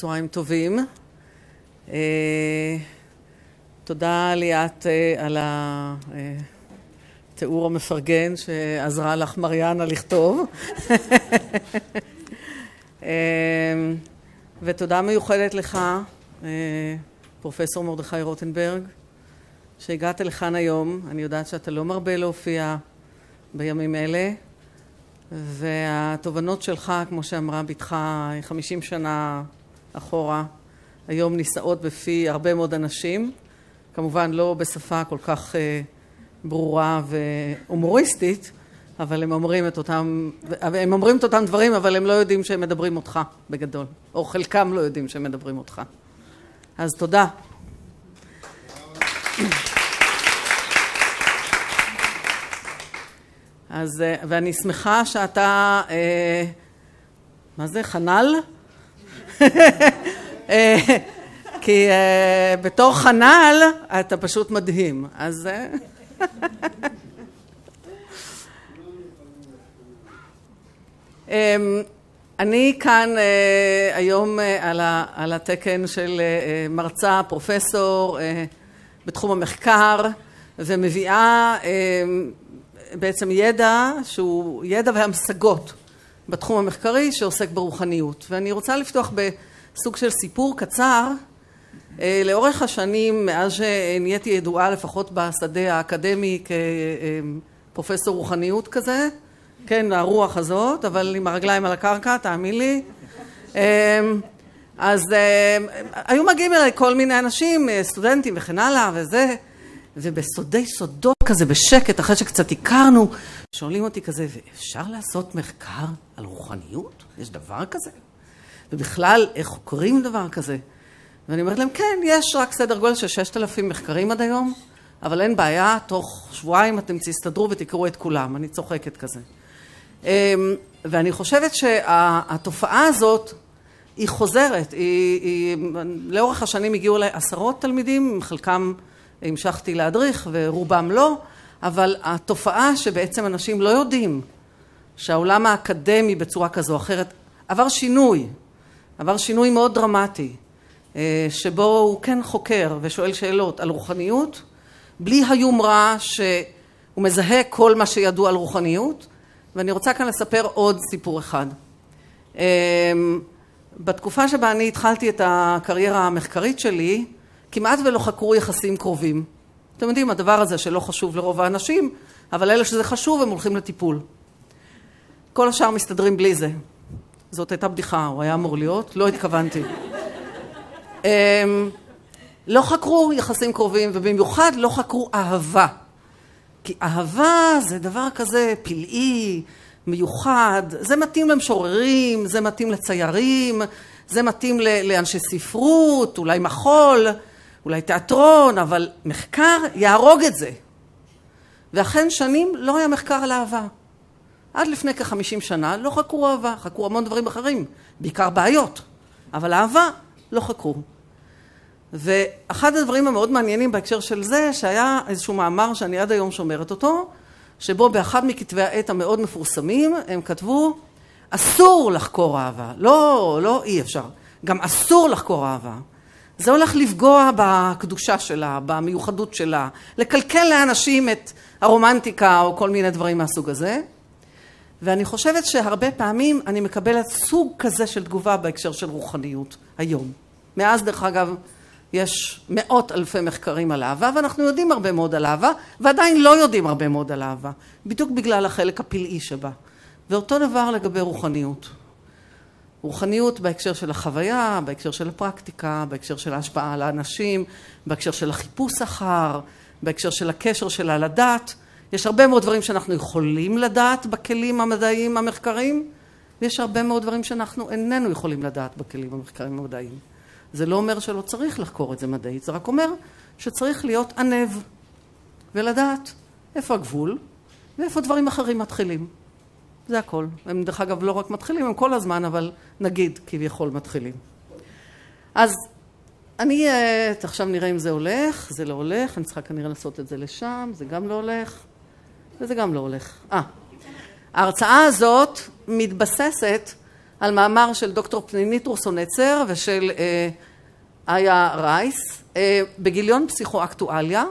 צהריים טובים. תודה ליאת על התיאור המפרגן שעזרה לך מריאנה לכתוב. ותודה מיוחדת לך, פרופסור מרדכי רוטנברג, שהגעת לכאן היום. אני יודעת שאתה לא מרבה להופיע בימים אלה, והתובנות שלך, כמו שאמרה בתך, חמישים שנה אחורה, היום נישאות בפי הרבה מאוד אנשים, כמובן לא בשפה כל כך ברורה והומוריסטית, אבל הם אומרים את אותם, הם אומרים את אותם דברים, אבל הם לא יודעים שהם מדברים אותך בגדול, או חלקם לא יודעים שהם מדברים אותך. אז תודה. אז, ואני שמחה שאתה, מה זה, חנל? כי בתור חנל אתה פשוט מדהים, אז... אני כאן היום על התקן של מרצה, פרופסור בתחום המחקר ומביאה בעצם ידע שהוא ידע והמשגות בתחום המחקרי שעוסק ברוחניות. ואני רוצה לפתוח בסוג של סיפור קצר. לאורך השנים מאז שנהייתי ידועה לפחות בשדה האקדמי כפרופסור רוחניות כזה כן הרוח הזאת אבל עם הרגליים על הקרקע תאמין לי. אז היו מגיעים אליי כל מיני אנשים סטודנטים וכן הלאה וזה ובסודי סודות כזה בשקט אחרי שקצת הכרנו שואלים אותי כזה ואפשר לעשות מחקר על רוחניות? יש דבר כזה? ובכלל איך חוקרים דבר כזה? ואני אומרת להם כן יש רק סדר גודל של ששת אלפים מחקרים עד היום אבל אין בעיה תוך שבועיים אתם תסתדרו ותקראו את כולם אני צוחקת כזה ואני חושבת שהתופעה הזאת היא חוזרת היא, היא, לאורך השנים הגיעו אליי עשרות תלמידים חלקם המשכתי להדריך ורובם לא אבל התופעה שבעצם אנשים לא יודעים שהעולם האקדמי בצורה כזו או אחרת עבר שינוי עבר שינוי מאוד דרמטי שבו הוא כן חוקר ושואל שאלות על רוחניות בלי היומרה שהוא מזהה כל מה שידוע על רוחניות. ואני רוצה כאן לספר עוד סיפור אחד. בתקופה שבה אני התחלתי את הקריירה המחקרית שלי כמעט ולא חקרו יחסים קרובים אתם יודעים הדבר הזה שלא חשוב לרוב האנשים אבל אלה שזה חשוב הם הולכים לטיפול. כל השאר מסתדרים בלי זה. זאת הייתה בדיחה הוא היה אמור להיות לא התכוונתי. לא חקרו יחסים קרובים ובמיוחד לא חקרו אהבה. כי אהבה זה דבר כזה פלאי מיוחד. זה מתאים למשוררים זה מתאים לציירים זה מתאים לאנשי ספרות אולי מחול אולי תיאטרון אבל מחקר יהרוג את זה. ואכן שנים לא היה מחקר על אהבה. עד לפני כחמישים שנה לא חקרו אהבה חקרו המון דברים אחרים בעיקר בעיות. אבל אהבה לא חקרו. ואחד הדברים המאוד מעניינים בהקשר של זה שהיה איזשהו מאמר שאני עד היום שומרת אותו שבו באחד מכתבי העת המאוד מפורסמים הם כתבו אסור לחקור אהבה. לא, לא אי אפשר. גם אסור לחקור אהבה זה הולך לפגוע בקדושה שלה, במיוחדות שלה, לקלקל לאנשים את הרומנטיקה או כל מיני דברים מהסוג הזה. ואני חושבת שהרבה פעמים אני מקבלת סוג כזה של תגובה בהקשר של רוחניות היום. מאז דרך אגב יש מאות אלפי מחקרים על אהבה ואנחנו יודעים הרבה מאוד על אהבה ועדיין לא יודעים הרבה מאוד על אהבה. בדיוק בגלל החלק הפלאי שבה. ואותו דבר לגבי רוחניות רוחניות בהקשר של החוויה, בהקשר של הפרקטיקה, בהקשר של ההשפעה על האנשים, בהקשר של החיפוש אחר, בהקשר של הקשר שלה לדת. יש הרבה מאוד דברים שאנחנו יכולים לדעת בכלים המדעיים המחקריים, ויש הרבה מאוד דברים שאנחנו איננו יכולים לדעת בכלים המחקריים המדעיים. זה לא אומר שלא צריך לחקור את זה מדעית, זה רק אומר שצריך להיות ענב ולדעת איפה הגבול ואיפה דברים אחרים מתחילים. זה הכל. הם דרך אגב לא רק מתחילים, הם כל הזמן, אבל נגיד כביכול מתחילים. אז אני, עכשיו נראה אם זה הולך, זה לא הולך, אני צריכה כנראה לעשות את זה לשם, זה גם לא הולך, וזה גם לא הולך. אה, ההרצאה הזאת מתבססת על מאמר של דוקטור פנינית רוסונצר ושל איה רייס בגיליון פסיכואקטואליה,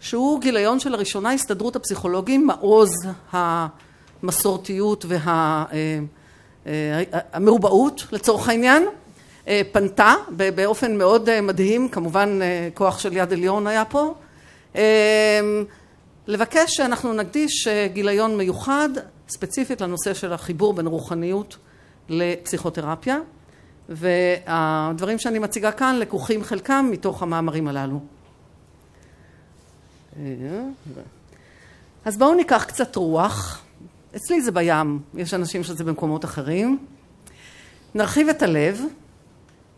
שהוא גיליון שלראשונה הסתדרות הפסיכולוגים, מעוז המסורתיות והמרובעות לצורך העניין, פנתה באופן מאוד מדהים, כמובן כוח של יד עליון היה פה, לבקש שאנחנו נקדיש גיליון מיוחד ספציפית לנושא של החיבור בין רוחניות לפסיכותרפיה והדברים שאני מציגה כאן לקוחים חלקם מתוך המאמרים הללו. אז בואו ניקח קצת רוח, אצלי זה בים, יש אנשים שזה במקומות אחרים, נרחיב את הלב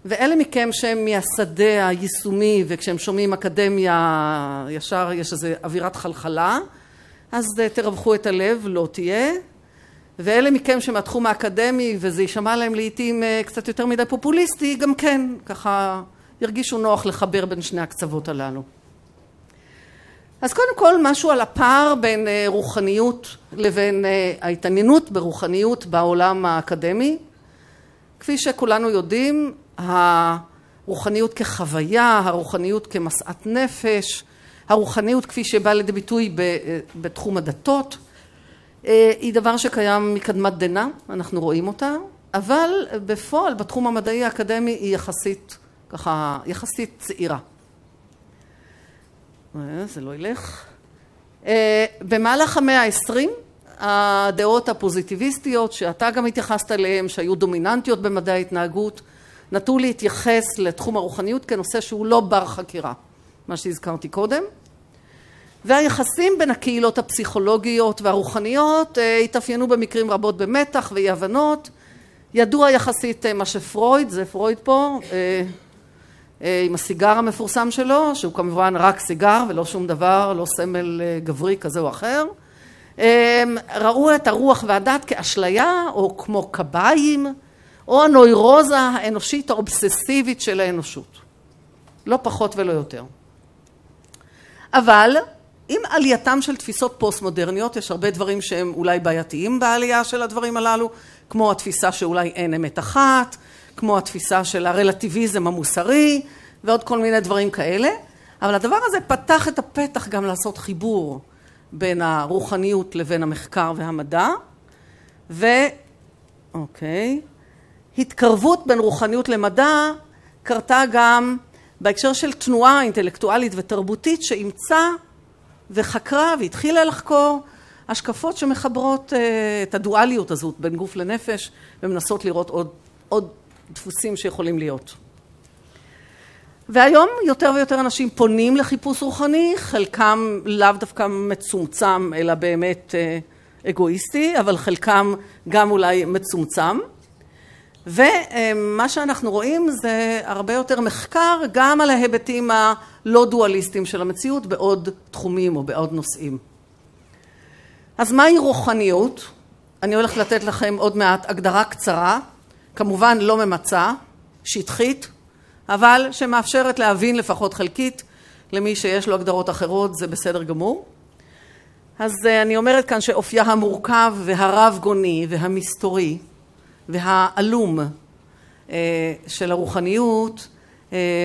ואלה מכם שהם מהשדה היישומי וכשהם שומעים אקדמיה ישר יש איזו אווירת חלחלה אז תרווחו את הלב, לא תהיה ואלה מכם שמהתחום האקדמי וזה יישמע להם לעיתים קצת יותר מדי פופוליסטי גם כן ככה ירגישו נוח לחבר בין שני הקצוות הללו. אז קודם כל משהו על הפער בין רוחניות לבין ההתעניינות ברוחניות בעולם האקדמי כפי שכולנו יודעים הרוחניות כחוויה, הרוחניות כמשאת נפש, הרוחניות כפי שבאה לידי ביטוי בתחום הדתות היא דבר שקיים מקדמת דנא, אנחנו רואים אותה, אבל בפועל בתחום המדעי האקדמי היא יחסית ככה יחסית צעירה. זה לא ילך. במהלך המאה העשרים הדעות הפוזיטיביסטיות שאתה גם התייחסת אליהן שהיו דומיננטיות במדעי ההתנהגות נטו להתייחס לתחום הרוחניות כנושא שהוא לא בר חקירה מה שהזכרתי קודם והיחסים בין הקהילות הפסיכולוגיות והרוחניות התאפיינו במקרים רבות במתח ואי הבנות ידוע יחסית מה שפרויד, זה פרויד פה עם הסיגר המפורסם שלו שהוא כמובן רק סיגר ולא שום דבר, לא סמל גברי כזה או אחר. ראו את הרוח והדת כאשליה או כמו קביים או הנוירוזה האנושית האובססיבית של האנושות. לא פחות ולא יותר. אבל עם עלייתם של תפיסות פוסט מודרניות יש הרבה דברים שהם אולי בעייתיים בעלייה של הדברים הללו כמו התפיסה שאולי אין אמת אחת כמו התפיסה של הרלטיביזם המוסרי ועוד כל מיני דברים כאלה אבל הדבר הזה פתח את הפתח גם לעשות חיבור בין הרוחניות לבין המחקר והמדע ואוקיי התקרבות בין רוחניות למדע קרתה גם בהקשר של תנועה אינטלקטואלית ותרבותית שאימצה וחקרה והתחילה לחקור השקפות שמחברות את הדואליות הזאת בין גוף לנפש ומנסות לראות עוד עוד דפוסים שיכולים להיות. והיום יותר ויותר אנשים פונים לחיפוש רוחני, חלקם לאו דווקא מצומצם אלא באמת אגואיסטי, אבל חלקם גם אולי מצומצם. ומה שאנחנו רואים זה הרבה יותר מחקר גם על ההיבטים הלא דואליסטיים של המציאות בעוד תחומים או בעוד נושאים. אז מהי רוחניות? אני הולכת לתת לכם עוד מעט הגדרה קצרה, כמובן לא ממצה, שטחית, אבל שמאפשרת להבין לפחות חלקית למי שיש לו הגדרות אחרות זה בסדר גמור. אז אני אומרת כאן שאופייה המורכב והרב גוני והמסתורי והעלום של הרוחניות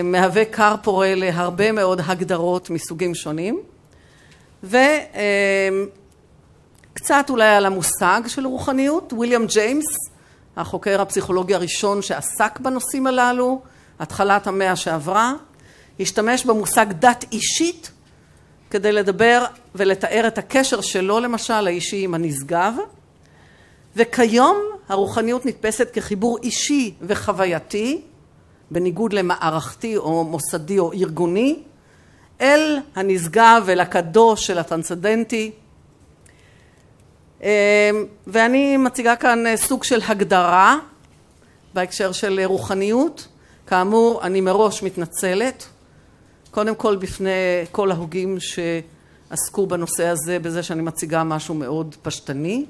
מהווה כר פורה להרבה מאוד הגדרות מסוגים שונים וקצת אולי על המושג של רוחניות, וויליאם ג'יימס החוקר הפסיכולוגי הראשון שעסק בנושאים הללו, התחלת המאה שעברה, השתמש במושג דת אישית כדי לדבר ולתאר את הקשר שלו למשל האישי עם הנשגב וכיום הרוחניות נתפסת כחיבור אישי וחווייתי בניגוד למערכתי או מוסדי או ארגוני אל הנשגב אל הקדוש של הטרנסדנטי ואני מציגה כאן סוג של הגדרה בהקשר של רוחניות. כאמור אני מראש מתנצלת. קודם כל בפני כל ההוגים שעסקו בנושא הזה בזה שאני מציגה משהו מאוד פשטני.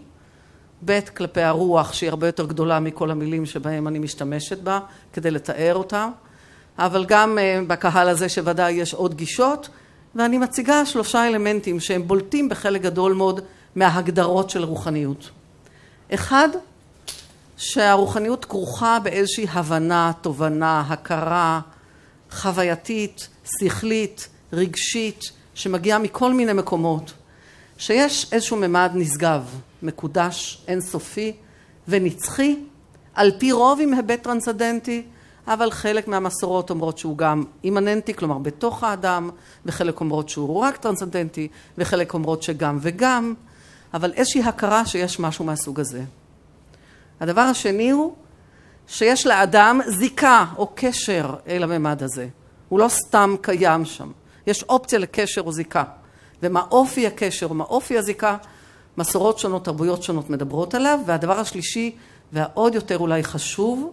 ב' כלפי הרוח שהיא הרבה יותר גדולה מכל המילים שבהם אני משתמשת בה כדי לתאר אותה. אבל גם בקהל הזה שוודאי יש עוד גישות. ואני מציגה שלושה אלמנטים שהם בולטים בחלק גדול מאוד מההגדרות של רוחניות. אחד, שהרוחניות כרוכה באיזושהי הבנה, תובנה, הכרה חווייתית, שכלית, רגשית, שמגיעה מכל מיני מקומות, שיש איזשהו ממד נשגב, מקודש, אינסופי ונצחי, על פי רוב עם היבט טרנסדנטי, אבל חלק מהמסורות אומרות שהוא גם אימננטי, כלומר בתוך האדם, וחלק אומרות שהוא רק טרנסדנטי, וחלק אומרות שגם וגם, אבל איזושהי הכרה שיש משהו מהסוג הזה. הדבר השני הוא שיש לאדם זיקה או קשר אל הממד הזה. הוא לא סתם קיים שם. יש אופציה לקשר או זיקה. ומה אופי הקשר ומה אופי הזיקה, מסורות שונות, תרבויות שונות מדברות עליו. והדבר השלישי, והעוד יותר אולי חשוב,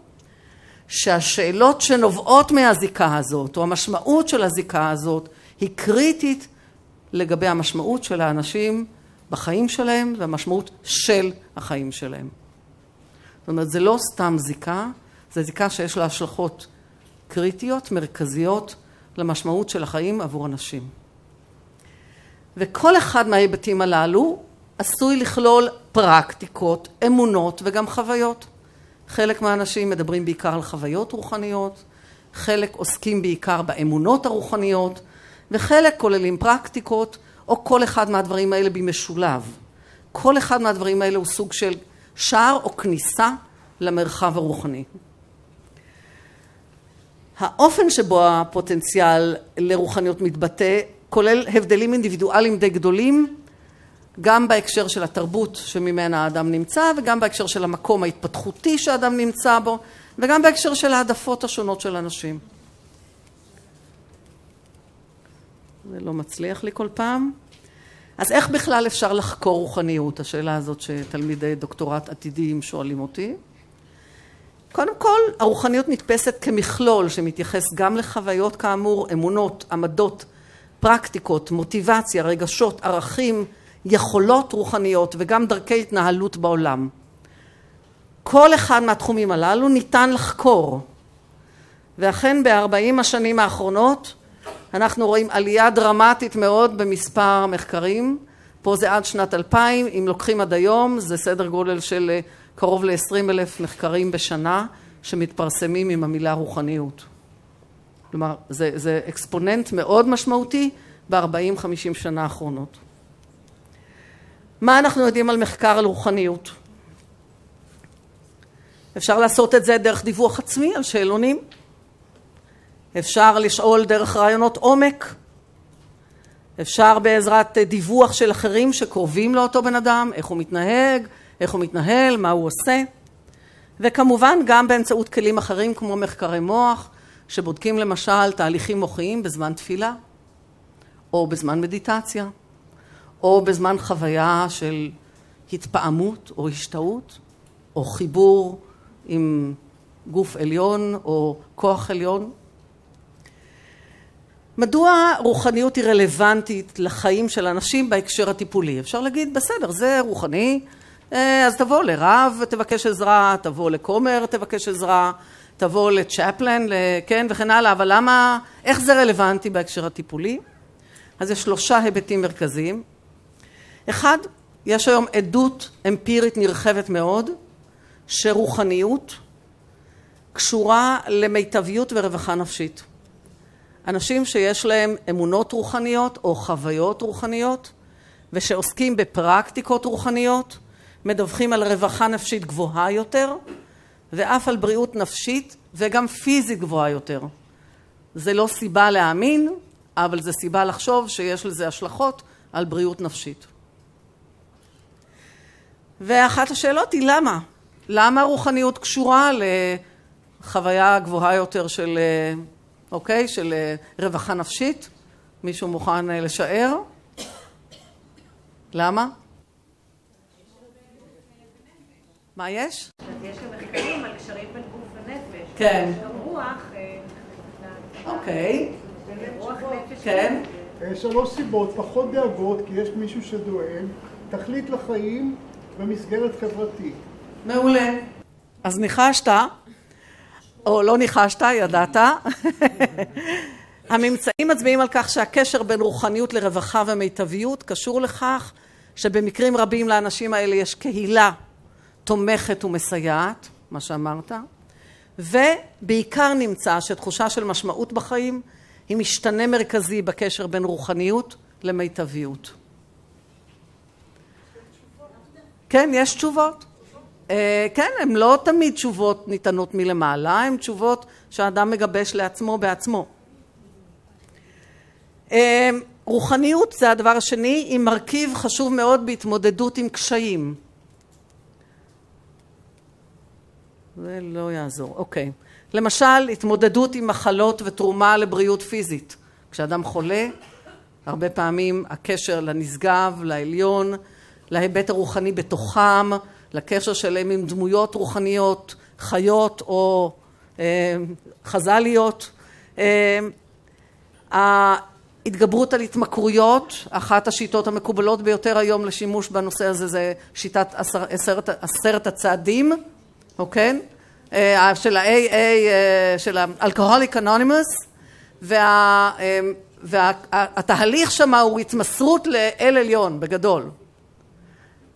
שהשאלות שנובעות מהזיקה הזאת, או המשמעות של הזיקה הזאת, היא קריטית לגבי המשמעות של האנשים בחיים שלהם והמשמעות של החיים שלהם. זאת אומרת, זה לא סתם זיקה, זה זיקה שיש לה השלכות קריטיות, מרכזיות, למשמעות של החיים עבור אנשים. וכל אחד מההיבטים הללו עשוי לכלול פרקטיקות, אמונות וגם חוויות. חלק מהאנשים מדברים בעיקר על חוויות רוחניות, חלק עוסקים בעיקר באמונות הרוחניות, וחלק כוללים פרקטיקות, או כל אחד מהדברים האלה במשולב. כל אחד מהדברים האלה הוא סוג של שער או כניסה למרחב הרוחני. האופן שבו הפוטנציאל לרוחניות מתבטא כולל הבדלים אינדיבידואליים די גדולים גם בהקשר של התרבות שממנה האדם נמצא וגם בהקשר של המקום ההתפתחותי שהאדם נמצא בו וגם בהקשר של העדפות השונות של אנשים. זה לא מצליח לי כל פעם. אז איך בכלל אפשר לחקור רוחניות? השאלה הזאת שתלמידי דוקטורט עתידיים שואלים אותי. קודם כל, הרוחניות נתפסת כמכלול שמתייחס גם לחוויות כאמור, אמונות, עמדות, פרקטיקות, מוטיבציה, רגשות, ערכים, יכולות רוחניות וגם דרכי התנהלות בעולם. כל אחד מהתחומים הללו ניתן לחקור. ואכן בארבעים השנים האחרונות אנחנו רואים עלייה דרמטית מאוד במספר המחקרים. פה זה עד שנת 2000, אם לוקחים עד היום זה סדר גודל של קרוב ל-20 אלף מחקרים בשנה שמתפרסמים עם המילה רוחניות. כלומר, זה, זה אקספוננט מאוד משמעותי ב-40-50 שנה האחרונות. מה אנחנו יודעים על מחקר על רוחניות? אפשר לעשות את זה דרך דיווח עצמי על שאלונים. אפשר לשאול דרך רעיונות עומק. אפשר בעזרת דיווח של אחרים שקרובים לאותו בן אדם, איך הוא מתנהג, איך הוא מתנהל, מה הוא עושה. וכמובן גם באמצעות כלים אחרים כמו מחקרי מוח, שבודקים למשל תהליכים מוחיים בזמן תפילה, או בזמן מדיטציה, או בזמן חוויה של התפעמות או השתאות, או חיבור עם גוף עליון או כוח עליון. מדוע רוחניות היא רלוונטית לחיים של אנשים בהקשר הטיפולי? אפשר להגיד, בסדר, זה רוחני, אה, אז תבוא לרב, תבקש עזרה, תבוא לכומר, תבקש עזרה, תבוא לצ'פלן, כן, וכן הלאה, אבל למה, איך זה רלוונטי בהקשר הטיפולי? אז יש שלושה היבטים מרכזיים. אחד, יש היום עדות אמפירית נרחבת מאוד, שרוחניות קשורה למיטביות ורווחה נפשית. אנשים שיש להם אמונות רוחניות או חוויות רוחניות ושעוסקים בפרקטיקות רוחניות מדווחים על רווחה נפשית גבוהה יותר ואף על בריאות נפשית וגם פיזית גבוהה יותר. זה לא סיבה להאמין, אבל זה סיבה לחשוב שיש לזה השלכות על בריאות נפשית. ואחת השאלות היא למה? למה רוחניות קשורה לחוויה גבוהה יותר של, אוקיי, של רווחה נפשית? מישהו מוכן לשער? למה? מה יש? יש גם מחקרים על קשרים בין גוף ונפש. כן. גם רוח... אוקיי. רוח נפש. כן. שלוש סיבות, פחות דאגות, כי יש מישהו שדואג, תכלית לחיים ומסגרת חברתית. מעולה. אז ניחשת, או לא ניחשת, ידעת. הממצאים מצביעים על כך שהקשר בין רוחניות לרווחה ומיטביות קשור לכך שבמקרים רבים לאנשים האלה יש קהילה תומכת ומסייעת, מה שאמרת, ובעיקר נמצא שתחושה של משמעות בחיים היא משתנה מרכזי בקשר בין רוחניות למיטביות. כן, יש תשובות. אה, כן, הן לא תמיד תשובות ניתנות מלמעלה, הן תשובות שהאדם מגבש לעצמו בעצמו. אה, רוחניות זה הדבר השני, היא מרכיב חשוב מאוד בהתמודדות עם קשיים. זה לא יעזור, אוקיי. למשל, התמודדות עם מחלות ותרומה לבריאות פיזית. כשאדם חולה, הרבה פעמים הקשר לנשגב, לעליון, להיבט הרוחני בתוכם, לקשר שלהם עם דמויות רוחניות, חיות או אה, חז"ליות. אה, ההתגברות על התמכרויות, אחת השיטות המקובלות ביותר היום לשימוש בנושא הזה זה שיטת עשר, עשרת, עשרת הצעדים, אוקיי? אה, של ה-AA, אה, של ה-Alcoholic Anonymous, וה, אה, והתהליך שם הוא התמסרות לאל עליון בגדול.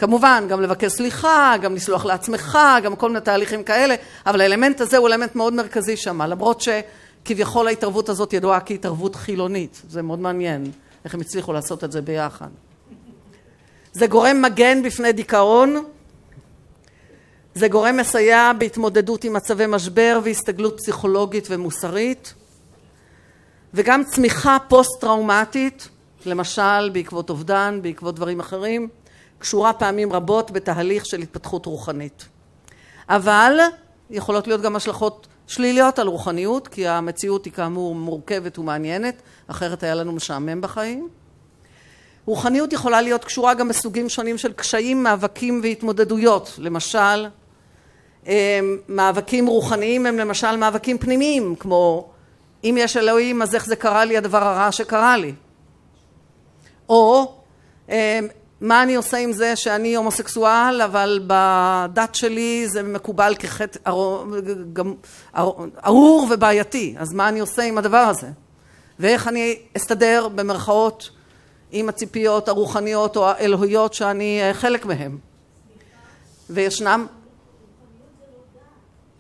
כמובן, גם לבקש סליחה, גם לסלוח לעצמך, גם כל מיני תהליכים כאלה, אבל האלמנט הזה הוא אלמנט מאוד מרכזי שם, למרות שכביכול ההתערבות הזאת ידועה כהתערבות חילונית. זה מאוד מעניין איך הם הצליחו לעשות את זה ביחד. זה גורם מגן בפני דיכאון, זה גורם מסייע בהתמודדות עם מצבי משבר והסתגלות פסיכולוגית ומוסרית, וגם צמיחה פוסט-טראומטית, למשל בעקבות אובדן, בעקבות דברים אחרים. קשורה פעמים רבות בתהליך של התפתחות רוחנית. אבל יכולות להיות גם השלכות שליליות על רוחניות, כי המציאות היא כאמור מורכבת ומעניינת, אחרת היה לנו משעמם בחיים. רוחניות יכולה להיות קשורה גם בסוגים שונים של קשיים, מאבקים והתמודדויות. למשל, אה, מאבקים רוחניים הם למשל מאבקים פנימיים, כמו אם יש אלוהים אז איך זה קרה לי הדבר הרע שקרה לי. או אה, מה אני עושה עם זה שאני הומוסקסואל, אבל בדת שלי זה מקובל כחטא ארור ובעייתי, אז מה אני עושה עם הדבר הזה? ואיך אני אסתדר במרכאות עם הציפיות הרוחניות או האלוהיות שאני אה, חלק מהן? וישנם...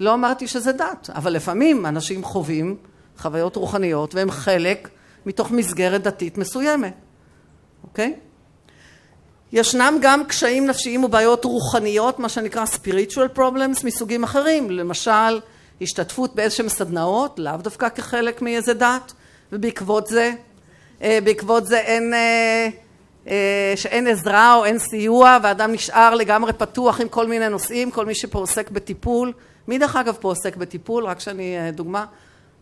לא אמרתי שזה דת, אבל לפעמים אנשים חווים חוויות רוחניות והם חלק מתוך מסגרת דתית מסוימת, אוקיי? ישנם גם קשיים נפשיים ובעיות רוחניות, מה שנקרא spiritual problems מסוגים אחרים, למשל השתתפות באיזשהם סדנאות, לאו דווקא כחלק מאיזה דת, ובעקבות זה, אה, בעקבות זה אין, אה, אה, שאין עזרה או אין סיוע ואדם נשאר לגמרי פתוח עם כל מיני נושאים, כל מי שפה עוסק בטיפול, מי דרך אגב פה עוסק בטיפול, רק שאני דוגמה,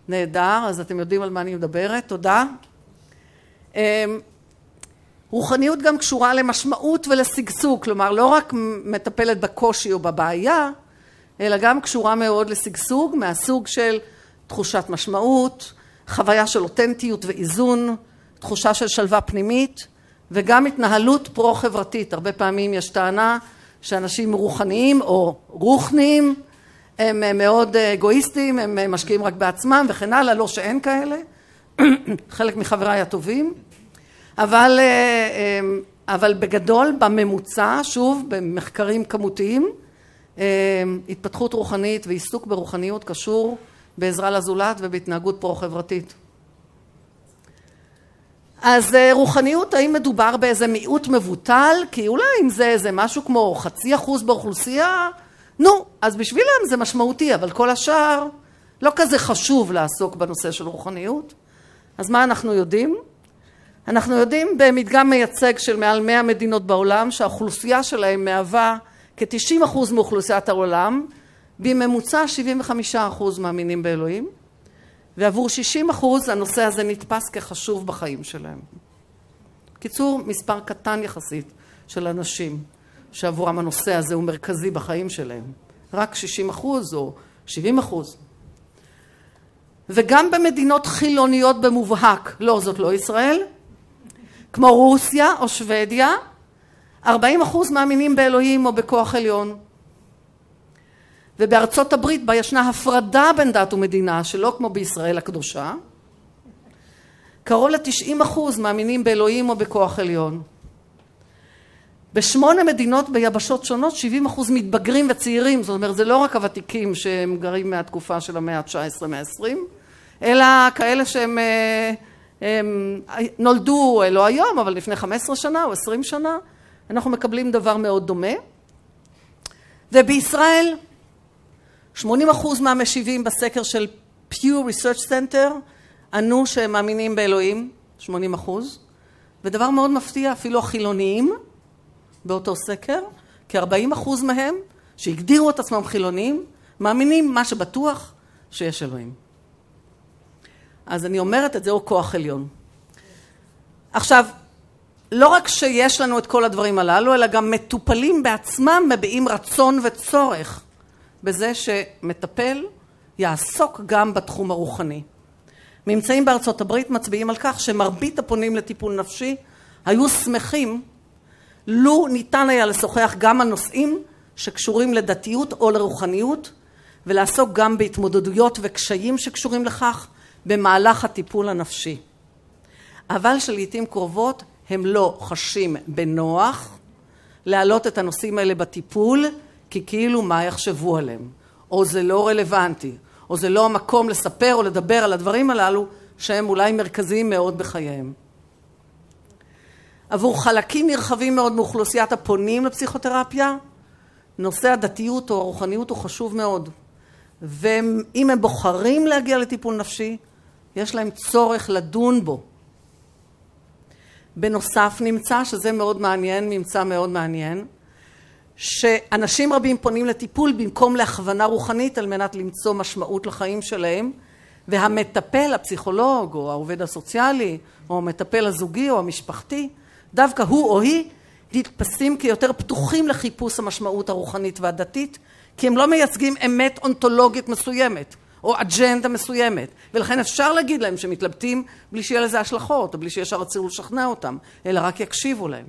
נהדר, אז אתם יודעים על מה אני מדברת, תודה. רוחניות גם קשורה למשמעות ולשגשוג, כלומר לא רק מטפלת בקושי או בבעיה, אלא גם קשורה מאוד לשגשוג מהסוג של תחושת משמעות, חוויה של אותנטיות ואיזון, תחושה של שלווה פנימית וגם התנהלות פרו-חברתית. הרבה פעמים יש טענה שאנשים רוחניים או רוחניים הם מאוד אגואיסטים, הם משקיעים רק בעצמם וכן הלאה, לא שאין כאלה, חלק מחבריי הטובים. אבל, אה, אה, אבל בגדול, בממוצע, שוב, במחקרים כמותיים, אה, התפתחות רוחנית ועיסוק ברוחניות קשור בעזרה לזולת ובהתנהגות פרו-חברתית. אז רוחניות, האם מדובר באיזה מיעוט מבוטל? כי אולי אם זה איזה משהו כמו חצי אחוז באוכלוסייה, נו, אז בשבילם זה משמעותי, אבל כל השאר לא כזה חשוב לעסוק בנושא של רוחניות. אז מה אנחנו יודעים? אנחנו יודעים במדגם מייצג של מעל 100 מדינות בעולם שהאוכלוסייה שלהם מהווה כ-90% מאוכלוסיית העולם, בממוצע 75% מאמינים באלוהים, ועבור 60% הנושא הזה נתפס כחשוב בחיים שלהם. קיצור, מספר קטן יחסית של אנשים שעבורם הנושא הזה הוא מרכזי בחיים שלהם. רק 60% או 70%. וגם במדינות חילוניות במובהק, לא, זאת לא ישראל, כמו רוסיה או שוודיה, 40 אחוז מאמינים באלוהים או בכוח עליון. ובארצות הברית בה ישנה הפרדה בין דת ומדינה, שלא כמו בישראל הקדושה, קרוב ל-90 אחוז מאמינים באלוהים או בכוח עליון. בשמונה מדינות ביבשות שונות 70 אחוז מתבגרים וצעירים, זאת אומרת זה לא רק הוותיקים שהם גרים מהתקופה של המאה ה-19 מאה-20, אלא כאלה שהם אה, נולדו לא היום אבל לפני 15 שנה או 20 שנה, אנחנו מקבלים דבר מאוד דומה. ובישראל 80 אחוז מהמשיבים בסקר של Pew Research Center ענו שהם מאמינים באלוהים, 80 אחוז, ודבר מאוד מפתיע, אפילו החילוניים באותו סקר, כ-40 אחוז מהם, שהגדירו את עצמם חילוניים, מאמינים מה שבטוח שיש אלוהים. אז אני אומרת את זה, הוא כוח עליון. עכשיו, לא רק שיש לנו את כל הדברים הללו, אלא גם מטופלים בעצמם מביעים רצון וצורך בזה שמטפל יעסוק גם בתחום הרוחני. ממצאים בארצות הברית מצביעים על כך שמרבית הפונים לטיפול נפשי היו שמחים לו ניתן היה לשוחח גם על נושאים שקשורים לדתיות או לרוחניות ולעסוק גם בהתמודדויות וקשיים שקשורים לכך במהלך הטיפול הנפשי. אבל שלעיתים קרובות הם לא חשים בנוח להעלות את הנושאים האלה בטיפול כי כאילו מה יחשבו עליהם או זה לא רלוונטי או זה לא המקום לספר או לדבר על הדברים הללו שהם אולי מרכזיים מאוד בחייהם. עבור חלקים נרחבים מאוד מאוכלוסיית הפונים לפסיכותרפיה, נושא הדתיות או הרוחניות הוא חשוב מאוד. ואם הם בוחרים להגיע לטיפול נפשי, יש להם צורך לדון בו. בנוסף נמצא, שזה מאוד מעניין, ממצא מאוד מעניין, שאנשים רבים פונים לטיפול במקום להכוונה רוחנית על מנת למצוא משמעות לחיים שלהם, והמטפל, הפסיכולוג או העובד הסוציאלי או המטפל הזוגי או המשפחתי, דווקא הוא או היא נתפסים כיותר פתוחים לחיפוש המשמעות הרוחנית והדתית, כי הם לא מייצגים אמת אונתולוגית מסוימת או אג'נדה מסוימת, ולכן אפשר להגיד להם שמתלבטים בלי שיהיה לזה השלכות, או בלי שישר ירצו לשכנע אותם, אלא רק יקשיבו להם.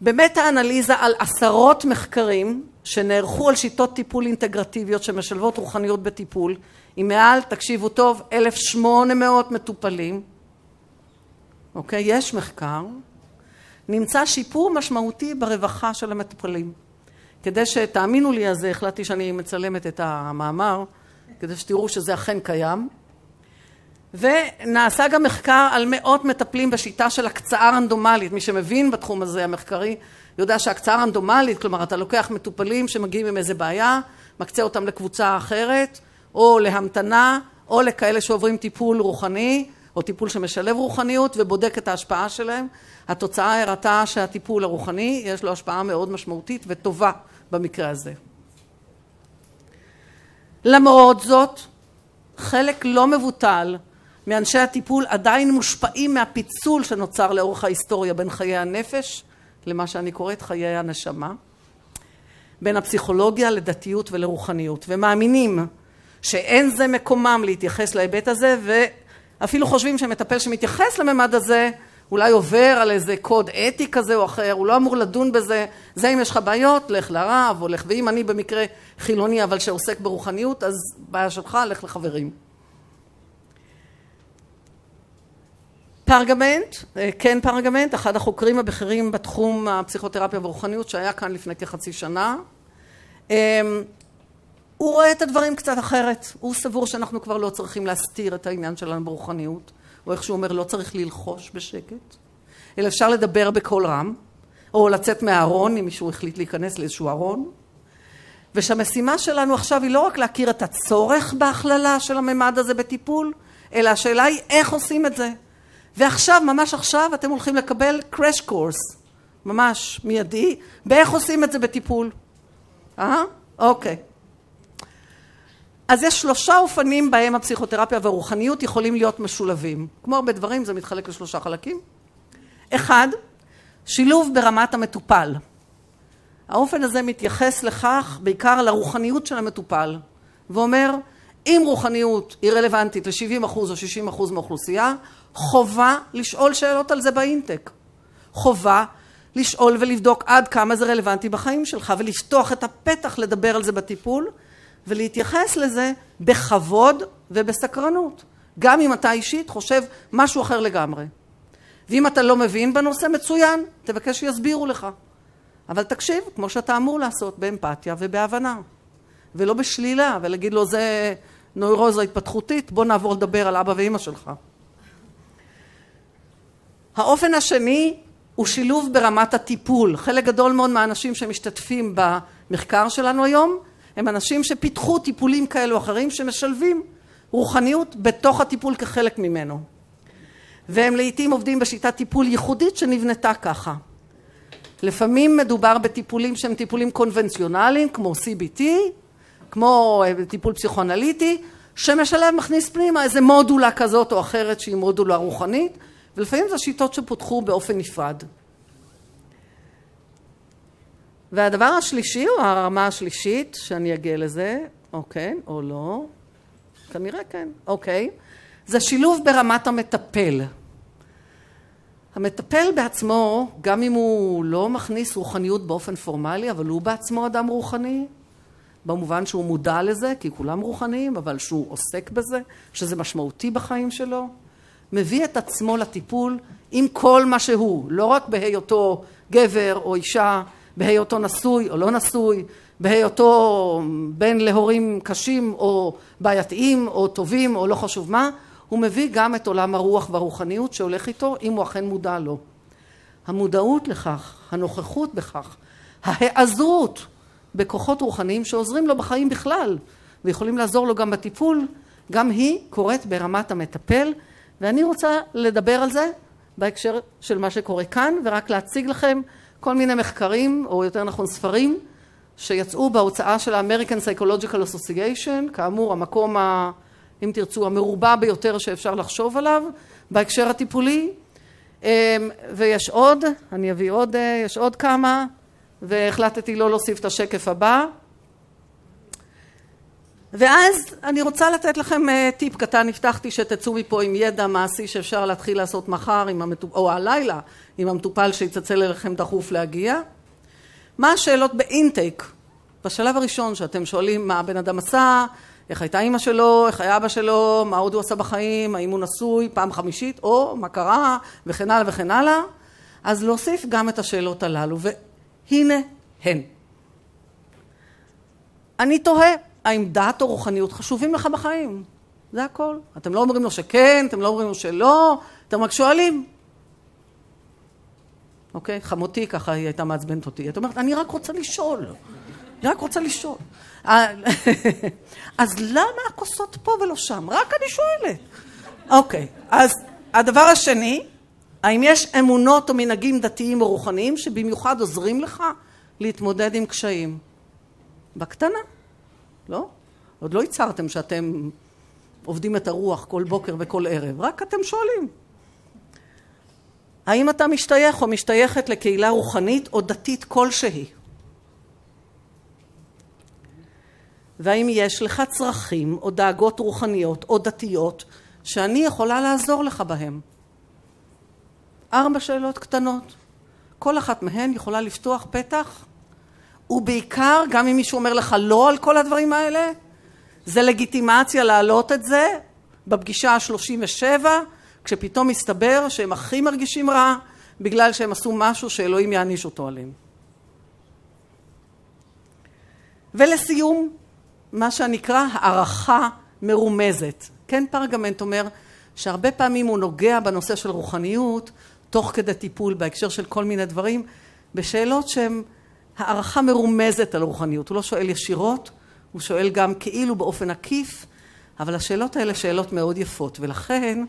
במטה אנליזה על עשרות מחקרים שנערכו על שיטות טיפול אינטגרטיביות שמשלבות רוחניות בטיפול, עם מעל, תקשיבו טוב, 1,800 מטופלים, אוקיי? יש מחקר, נמצא שיפור משמעותי ברווחה של המטופלים. כדי שתאמינו לי, אז החלטתי שאני מצלמת את המאמר, כדי שתראו שזה אכן קיים. ונעשה גם מחקר על מאות מטפלים בשיטה של הקצאה רנדומלית. מי שמבין בתחום הזה המחקרי יודע שהקצאה רנדומלית, כלומר אתה לוקח מטופלים שמגיעים עם איזה בעיה, מקצה אותם לקבוצה אחרת, או להמתנה, או לכאלה שעוברים טיפול רוחני, או טיפול שמשלב רוחניות ובודק את ההשפעה שלהם. התוצאה הראתה שהטיפול הרוחני יש לו השפעה מאוד משמעותית וטובה במקרה הזה. למרות זאת, חלק לא מבוטל מאנשי הטיפול עדיין מושפעים מהפיצול שנוצר לאורך ההיסטוריה בין חיי הנפש למה שאני קוראת חיי הנשמה, בין הפסיכולוגיה לדתיות ולרוחניות, ומאמינים שאין זה מקומם להתייחס להיבט הזה, ואפילו חושבים שמטפל שמתייחס לממד הזה אולי עובר על איזה קוד אתי כזה או אחר, הוא לא אמור לדון בזה, זה אם יש לך בעיות, לך לרב, או לך, ואם אני במקרה חילוני אבל שעוסק ברוחניות, אז בעיה שלך, לך לחברים. פרגמנט, אה, כן פרגמנט, אחד החוקרים הבכירים בתחום הפסיכותרפיה והרוחניות שהיה כאן לפני כחצי שנה. אמ, הוא רואה את הדברים קצת אחרת, הוא סבור שאנחנו כבר לא צריכים להסתיר את העניין שלנו ברוחניות, או איך שהוא אומר, לא צריך ללחוש בשקט, אלא אפשר לדבר בקול רם, או לצאת מהארון, אם מישהו החליט להיכנס לאיזשהו ארון, ושהמשימה שלנו עכשיו היא לא רק להכיר את הצורך בהכללה של הממד הזה בטיפול, אלא השאלה היא איך עושים את זה. ועכשיו, ממש עכשיו, אתם הולכים לקבל crash course, ממש מיידי, באיך עושים את זה בטיפול. אה? אוקיי. אז יש שלושה אופנים בהם הפסיכותרפיה והרוחניות יכולים להיות משולבים. כמו הרבה דברים, זה מתחלק לשלושה חלקים. אחד, שילוב ברמת המטופל. האופן הזה מתייחס לכך בעיקר לרוחניות של המטופל, ואומר, אם רוחניות היא רלוונטית ל-70% או 60% מהאוכלוסייה, חובה לשאול שאלות על זה באינטק. חובה לשאול ולבדוק עד כמה זה רלוונטי בחיים שלך, ולפתוח את הפתח לדבר על זה בטיפול, ולהתייחס לזה בכבוד ובסקרנות, גם אם אתה אישית חושב משהו אחר לגמרי. ואם אתה לא מבין בנושא מצוין, תבקש שיסבירו לך. אבל תקשיב, כמו שאתה אמור לעשות, באמפתיה ובהבנה. ולא בשלילה, ולהגיד לו זה נוירוזה התפתחותית, בוא נעבור לדבר על אבא ואימא שלך. האופן השני הוא שילוב ברמת הטיפול. חלק גדול מאוד מהאנשים שמשתתפים במחקר שלנו היום הם אנשים שפיתחו טיפולים כאלו אחרים שמשלבים רוחניות בתוך הטיפול כחלק ממנו. והם לעיתים עובדים בשיטת טיפול ייחודית שנבנתה ככה. לפעמים מדובר בטיפולים שהם טיפולים קונבנציונליים כמו CBT, כמו אה, טיפול פסיכואנליטי, שמשלב מכניס פנימה איזה מודולה כזאת או אחרת שהיא מודולה רוחנית, ולפעמים זה שיטות שפותחו באופן נפרד. והדבר השלישי, או הרמה השלישית, שאני אגיע לזה, אוקיי, או לא, כנראה כן, אוקיי, זה שילוב ברמת המטפל. המטפל בעצמו, גם אם הוא לא מכניס רוחניות באופן פורמלי, אבל הוא בעצמו אדם רוחני, במובן שהוא מודע לזה, כי כולם רוחניים, אבל שהוא עוסק בזה, שזה משמעותי בחיים שלו, מביא את עצמו לטיפול עם כל מה שהוא, לא רק בהיותו גבר או אישה, בהיותו נשוי או לא נשוי, בהיותו בן להורים קשים או בעייתיים או טובים או לא חשוב מה, הוא מביא גם את עולם הרוח והרוחניות שהולך איתו, אם הוא אכן מודע לו. המודעות לכך, הנוכחות בכך, ההיעזרות בכוחות רוחניים שעוזרים לו בחיים בכלל ויכולים לעזור לו גם בטיפול, גם היא קורית ברמת המטפל ואני רוצה לדבר על זה בהקשר של מה שקורה כאן ורק להציג לכם כל מיני מחקרים או יותר נכון ספרים שיצאו בהוצאה של ה-American Psychological Association, כאמור המקום, ה, אם תרצו, המרובע ביותר שאפשר לחשוב עליו בהקשר הטיפולי. אמ, ויש עוד, אני אביא עוד, יש עוד כמה והחלטתי לא להוסיף את השקף הבא ואז אני רוצה לתת לכם אה, טיפ קטן, הבטחתי שתצאו מפה עם ידע מעשי שאפשר להתחיל לעשות מחר המטופ... או הלילה עם המטופל שיצלצל אליכם דחוף להגיע. מה השאלות באינטייק? בשלב הראשון שאתם שואלים מה הבן אדם עשה, איך הייתה אימא שלו, איך היה אבא שלו, מה עוד הוא עשה בחיים, האם הוא נשוי, פעם חמישית, או מה קרה, וכן הלאה וכן הלאה, אז להוסיף גם את השאלות הללו, והנה הן. אני תוהה האם דת או רוחניות חשובים לך בחיים. זה הכל. אתם לא אומרים לו שכן, אתם לא אומרים לו שלא, אתם רק שואלים. אוקיי? חמותי ככה היא הייתה מעצבנת אותי. את אומרת, אני רק רוצה לשאול. אני רק רוצה לשאול. אז למה הכוסות פה ולא שם? רק אני שואלת. אוקיי, אז הדבר השני, האם יש אמונות או מנהגים דתיים או רוחניים שבמיוחד עוזרים לך להתמודד עם קשיים? בקטנה. לא? עוד לא הצהרתם שאתם עובדים את הרוח כל בוקר וכל ערב, רק אתם שואלים. האם אתה משתייך או משתייכת לקהילה רוחנית או דתית כלשהי? והאם יש לך צרכים או דאגות רוחניות או דתיות שאני יכולה לעזור לך בהם? ארבע שאלות קטנות. כל אחת מהן יכולה לפתוח פתח ובעיקר, גם אם מישהו אומר לך לא על כל הדברים האלה, זה לגיטימציה להעלות את זה בפגישה ה-37, כשפתאום מסתבר שהם הכי מרגישים רע בגלל שהם עשו משהו שאלוהים יעניש אותו עליהם. ולסיום, מה שנקרא הערכה מרומזת. כן פרגמנט אומר שהרבה פעמים הוא נוגע בנושא של רוחניות, תוך כדי טיפול בהקשר של כל מיני דברים, בשאלות שהן הערכה מרומזת על רוחניות, הוא לא שואל ישירות, הוא שואל גם כאילו באופן עקיף, אבל השאלות האלה שאלות מאוד יפות, ולכן,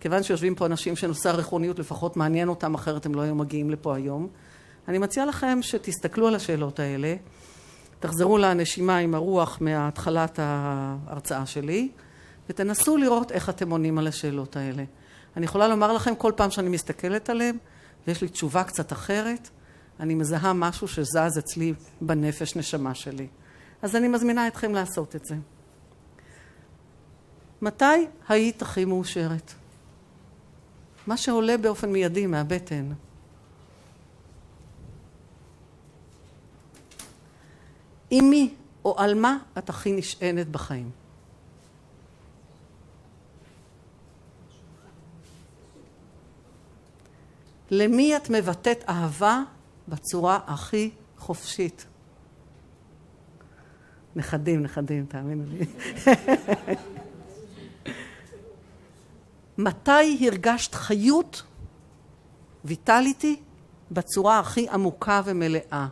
כיוון שיושבים פה אנשים שנושא הרוחניות לפחות מעניין אותם, אחרת הם לא היו מגיעים לפה היום, אני מציעה לכם שתסתכלו על השאלות האלה, תחזרו לנשימה עם הרוח מהתחלת ההרצאה שלי, ותנסו לראות איך אתם עונים על השאלות האלה. אני יכולה לומר לכם כל פעם שאני מסתכלת עליהן, ויש לי תשובה קצת אחרת, אני מזהה משהו שזז אצלי בנפש נשמה שלי. אז אני מזמינה אתכם לעשות את זה. מתי היית הכי מאושרת? מה שעולה באופן מיידי מהבטן. עם מי או על מה את הכי נשענת בחיים? למי את מבטאת אהבה בצורה הכי חופשית? נכדים, נכדים, תאמינו לי. מתי הרגשת חיות, ויטליטי, בצורה הכי עמוקה ומלאה?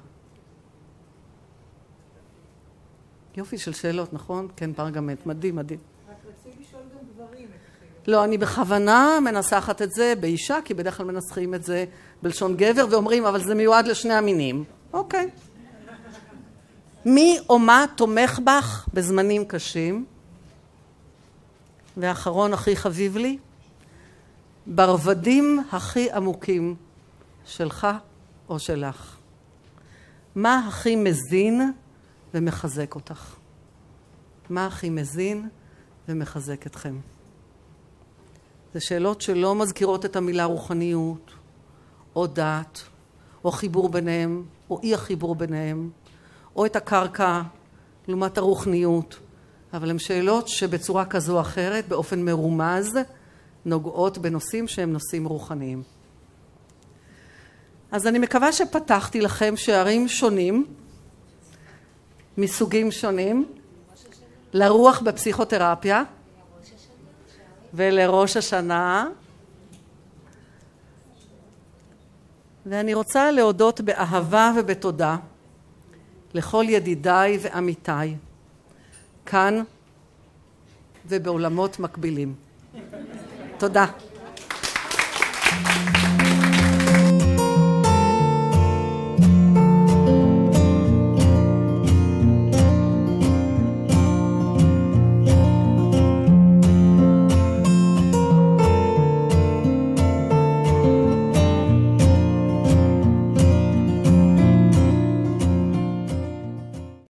יופי של שאלות, נכון? כן, פרגמנט, מדהים, מדהים. רק רציתי לשאול גם גברים את לא, אני בכוונה מנסחת את זה באישה, כי בדרך כלל מנסחים את זה בלשון גבר, ואומרים, אבל זה מיועד לשני המינים. אוקיי. מי או מה תומך בך בזמנים קשים? ואחרון הכי חביב לי, ברבדים הכי עמוקים שלך או שלך. מה הכי מזין ומחזק אותך? מה הכי מזין ומחזק אתכם? זה שאלות שלא מזכירות את המילה רוחניות, או דת, או חיבור ביניהם, או אי החיבור ביניהם, או את הקרקע לעומת הרוחניות, אבל הן שאלות שבצורה כזו או אחרת, באופן מרומז, נוגעות בנושאים שהם נושאים רוחניים. אז אני מקווה שפתחתי לכם שערים שונים, מסוגים שונים, לרוח בפסיכותרפיה ולראש השנה. ואני רוצה להודות באהבה ובתודה לכל ידידיי ועמיתיי, כאן ובעולמות מקבילים. תודה.